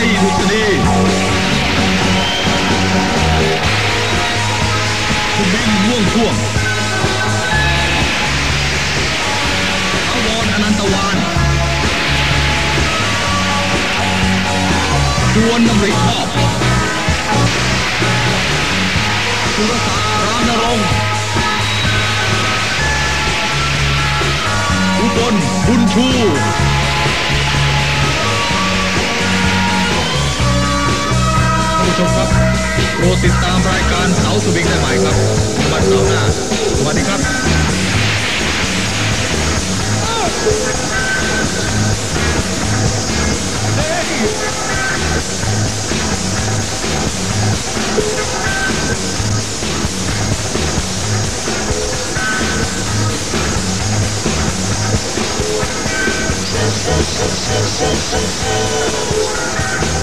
นายดุษฎีคุณบินม่วงช่วงอาวรอนันตวานดวนนำริชอบสุรศักดิ์รามนรงอุบลบุญชู ครับโปรดติดตามรายการเสาสวิงได้ใหม่ครับวันเสาร์หน้า สวัสดีครับ Thank